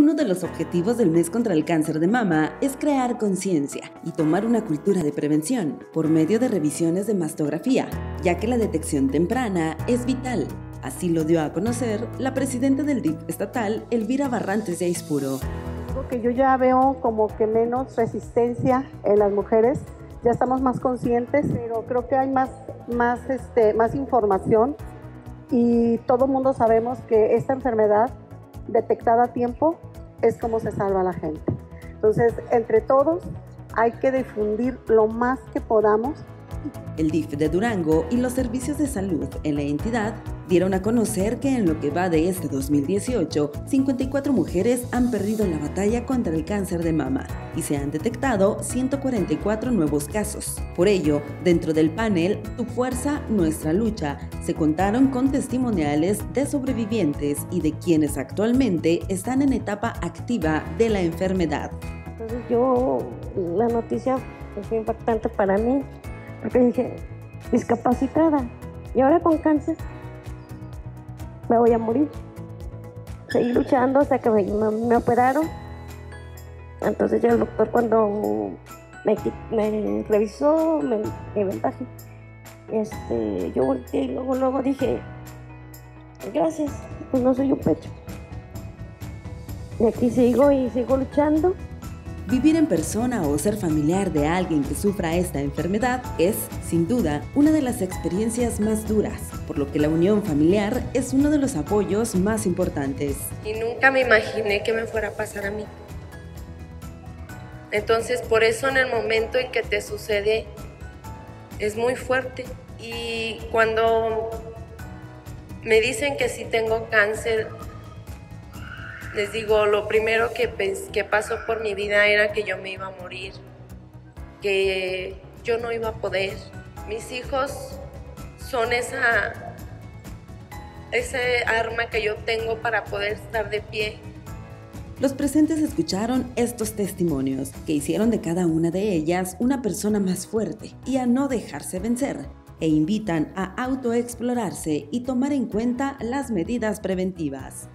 Uno de los objetivos del mes contra el cáncer de mama es crear conciencia y tomar una cultura de prevención por medio de revisiones de mastografía, ya que la detección temprana es vital. Así lo dio a conocer la presidenta del DIF estatal, Elvira Barrantes de Aispuro. que yo ya veo como que menos resistencia en las mujeres, ya estamos más conscientes, pero creo que hay más, más, este, más información y todo mundo sabemos que esta enfermedad detectada a tiempo es como se salva la gente. Entonces, entre todos hay que difundir lo más que podamos el DIF de Durango y los servicios de salud en la entidad dieron a conocer que en lo que va de este 2018, 54 mujeres han perdido la batalla contra el cáncer de mama y se han detectado 144 nuevos casos. Por ello, dentro del panel Tu Fuerza, Nuestra Lucha, se contaron con testimoniales de sobrevivientes y de quienes actualmente están en etapa activa de la enfermedad. Entonces yo, la noticia fue impactante para mí porque dije, discapacitada, y ahora con cáncer me voy a morir. Seguí luchando hasta que me, operaron. Entonces ya el doctor cuando me, revisó me, mi vendaje, este, yo volteé y luego, luego dije, gracias, pues no soy un pecho. Y aquí sigo y sigo luchando. Vivir en persona o ser familiar de alguien que sufra esta enfermedad es, sin duda, una de las experiencias más duras, por lo que la unión familiar es uno de los apoyos más importantes. Y nunca me imaginé que me fuera a pasar a mí. Entonces, por eso en el momento en que te sucede, es muy fuerte. Y cuando me dicen que sí tengo cáncer, les digo, lo primero que, pasó por mi vida era que yo me iba a morir, que yo no iba a poder. Mis hijos son esa, ese arma que yo tengo para poder estar de pie. Los presentes escucharon estos testimonios que hicieron de cada una de ellas una persona más fuerte y a no dejarse vencer e invitan a autoexplorarse y tomar en cuenta las medidas preventivas.